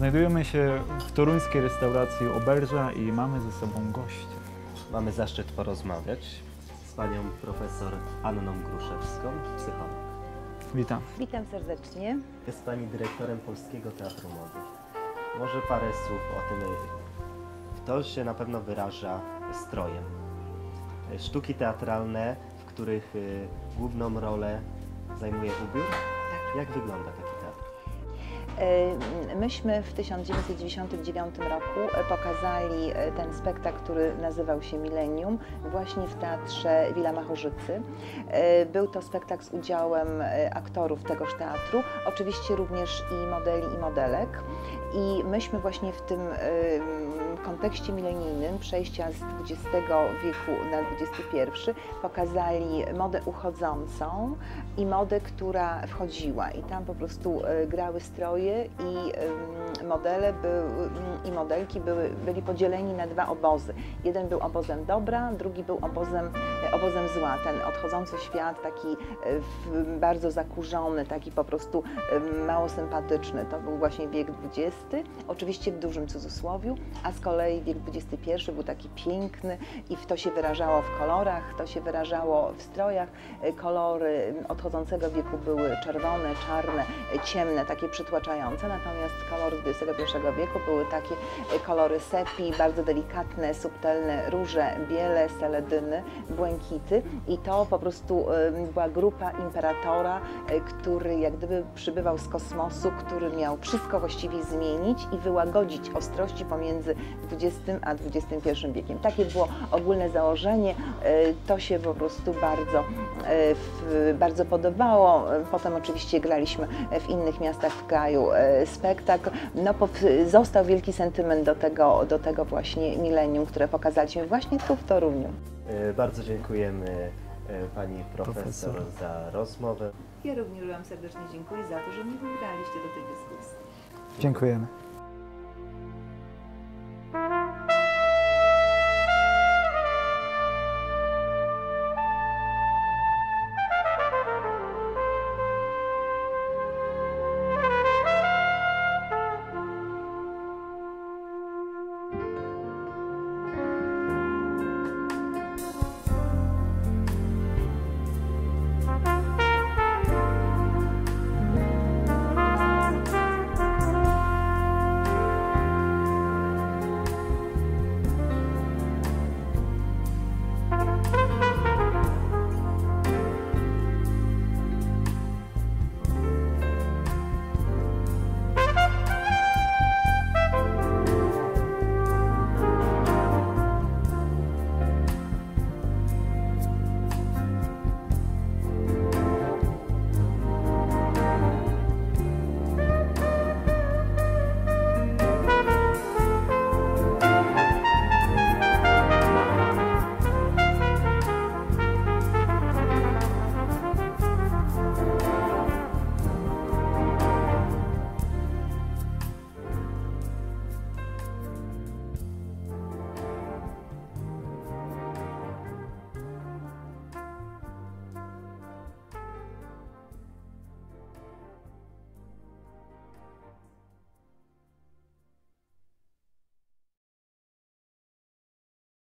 Znajdujemy się w toruńskiej restauracji Oberża i mamy ze sobą gościa. Mamy zaszczyt porozmawiać z panią profesor Anną Gruszewską, psycholog. Witam. Witam serdecznie. Jest pani dyrektorem Polskiego Teatru Młodych. Może parę słów o tym. To się na pewno wyraża strojem. Sztuki teatralne, w których y, główną rolę zajmuje ubiór. Jak wygląda taki? E, Myśmy w 1999 roku e, pokazali e, ten spektakl, który nazywał się Millennium, właśnie w Teatrze Wila Machorzycy. E, Był to spektakl z udziałem aktorów tegoż teatru, oczywiście również i modeli i modelek. I myśmy właśnie w tym e, kontekście milenijnym przejścia z XX wieku na XXI pokazali modę uchodzącą i modę, która wchodziła. I tam po prostu e, grały stroje i modele były, i modelki były, byli podzieleni na dwa obozy. Jeden był obozem dobra, drugi był obozem, e, obozem zła. Ten odchodzący świat, taki e, w, bardzo zakurzony, taki po prostu mało sympatyczny. To był właśnie wiek XX, oczywiście w dużym cudzysłowiu, a z kolei wiek XXI był taki piękny i w to się wyrażało w kolorach, to się wyrażało w strojach. E, Kolory odchodzącego wieku były czerwone, czarne, e, ciemne, takie przytłaczające, natomiast kolory XXI wieku były takie e, kolory sepi, bardzo delikatne, subtelne, róże, biele, seledyny, błękity i to po prostu była grupa imperatora, który jak gdyby przybywał z kosmosu, który miał wszystko właściwie zmienić i wyłagodzić ostrości pomiędzy XX a XXI wiekiem. Takie było ogólne założenie. E, To się po prostu bardzo, e, bardzo podobało. Potem oczywiście graliśmy w innych miastach w kraju e, spektakl. No, został wielki sentyment do tego, do tego właśnie milenium, które pokazaliśmy właśnie tu w Toruniu. Bardzo dziękujemy pani profesor, Profesor. za rozmowę. Ja również Wam serdecznie dziękuję za to, że mnie wybraliście do tej dyskusji. Dziękujemy.